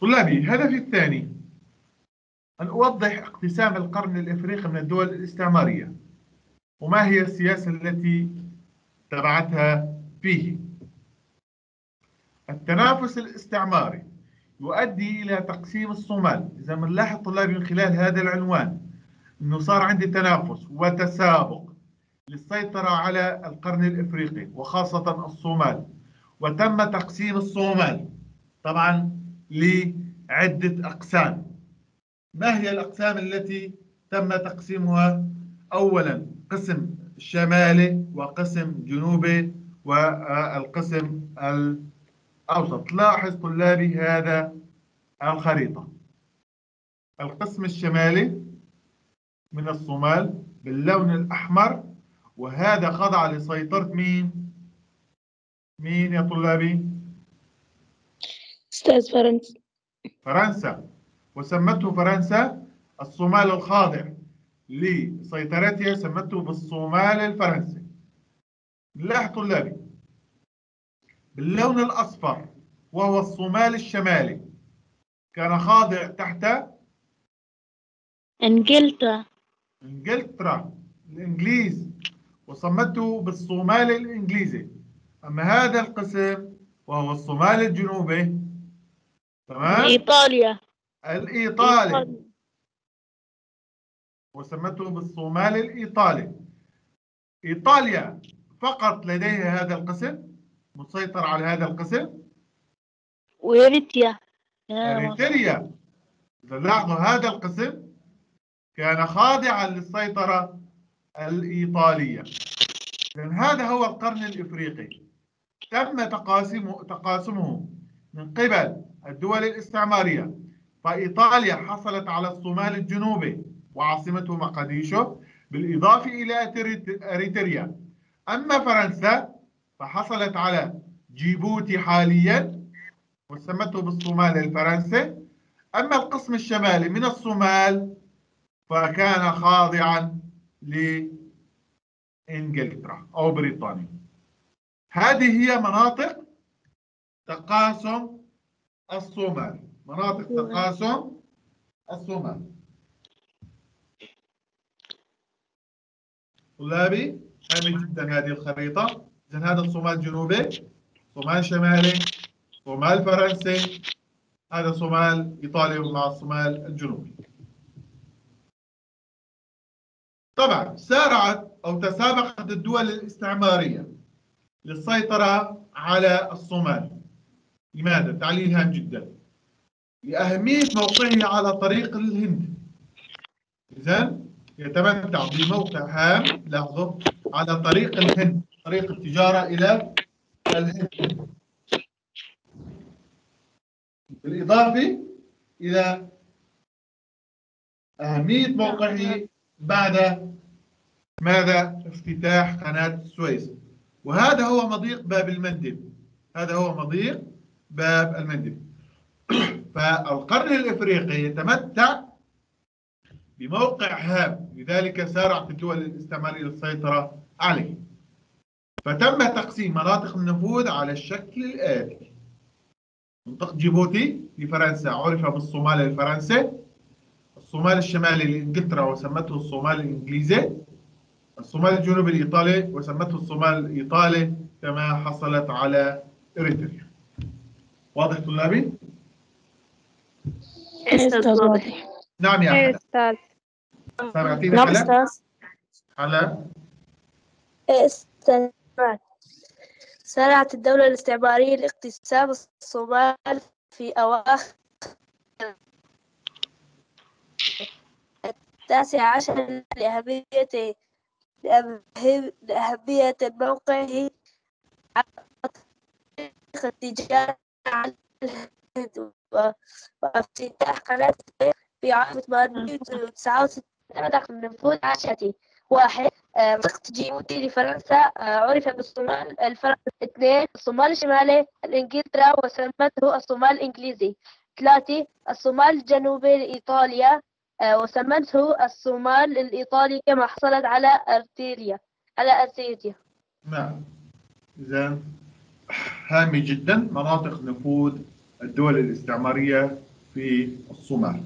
طلابي هدفي الثاني أن أوضح اقتسام القرن الإفريقي من الدول الاستعمارية وما هي السياسة التي تبعتها فيه. التنافس الاستعماري يؤدي إلى تقسيم الصومال. إذا بنلاحظ طلابي من خلال هذا العنوان أنه صار عندي تنافس وتسابق للسيطرة على القرن الإفريقي وخاصة الصومال وتم تقسيم الصومال. طبعا لعدة أقسام ما هي الأقسام التي تم تقسيمها أولا قسم شمالي وقسم جنوبي والقسم الأوسط لاحظ طلابي هذا الخريطة القسم الشمالي من الصومال باللون الأحمر وهذا خضع لسيطرة مين؟ مين يا طلابي؟ أستاذ فرنسا فرنسا. وسمته فرنسا الصومال الخاضع لسيطرتها سمته بالصومال الفرنسي. لاحظ طلابي. باللون الأصفر وهو الصومال الشمالي. كان خاضع تحت إنجلترا. إنجلترا الإنجليز. وصمته بالصومال الإنجليزي. أما هذا القسم وهو الصومال الجنوبي تمام؟ إيطاليا. الإيطالي. وسمته بالصومال الإيطالي. إيطاليا فقط لديها هذا القسم مسيطر على هذا القسم. وإريتريا. إريتريا. إذا لاحظوا هذا القسم كان خاضعا للسيطرة الإيطالية. إذن هذا هو القرن الإفريقي. تم تقاسمه, تقاسمه من قبل الدول الاستعمارية فإيطاليا حصلت على الصومال الجنوبي وعاصمته مقديشو بالإضافة إلى أريتريا. أما فرنسا فحصلت على جيبوتي حاليا وسمته بالصومال الفرنسي. أما القسم الشمالي من الصومال فكان خاضعا لإنجلترا أو بريطانيا. هذه هي مناطق تقاسم الصومال. مناطق تقاسم الصومال. طلابي هامة جدا هذه الخريطة. إذا هذا الصومال الجنوبي صومال شمالي صومال فرنسي هذا صومال إيطالي مع الصومال الجنوبي. طبعا سارعت أو تسابقت الدول الاستعمارية للسيطرة على الصومال. لماذا؟ تعليل هام جدا. لأهمية موقعه على طريق الهند. إذا يتمتع بموقع هام لاحظوا على طريق الهند طريق التجارة إلى الهند. بالإضافة إلى أهمية موقعه بعد ماذا؟ افتتاح قناة السويس وهذا هو مضيق باب المندب. هذا هو مضيق باب المندب. فالقرن الإفريقي يتمتع بموقع هام لذلك سارعت الدول الاستعمارية للسيطرة عليه. فتم تقسيم مناطق النفوذ على الشكل الآتي منطقة جيبوتي في فرنسا عرف بالصومال الفرنسي. الصومال الشمالي لإنجلترا وسمته الصومال الإنجليزي. الصومال الجنوبي الإيطالي وسمته الصومال الإيطالي كما حصلت على إريتريا. واضح طلابي؟ أستاذ واضح. نعم يا إيه حلا أستاذ. سمعتيني نعم حلا؟ أستاذ. حلا أستاذ سارعت الدولة الاستعمارية لاقتسام الصومال في أواخر التاسع عشر لأهمية لأهم- لأهمية موقعه على التجارة على الهند وافتتاح قناة في عام 869 بدأ النفوذ عشرة واحد منطقة جيبوتي لفرنسا عرف بالصومال الفرنسي اثنين الصومال الشمالي لإنجلترا وسمته الصومال الإنجليزي ثلاثة الصومال الجنوبي لإيطاليا وسمته الصومال الإيطالي كما حصلت على أرتيريا على أرتيريا نعم. إذا هامة جدا مناطق نفوذ الدول الاستعمارية في الصومال.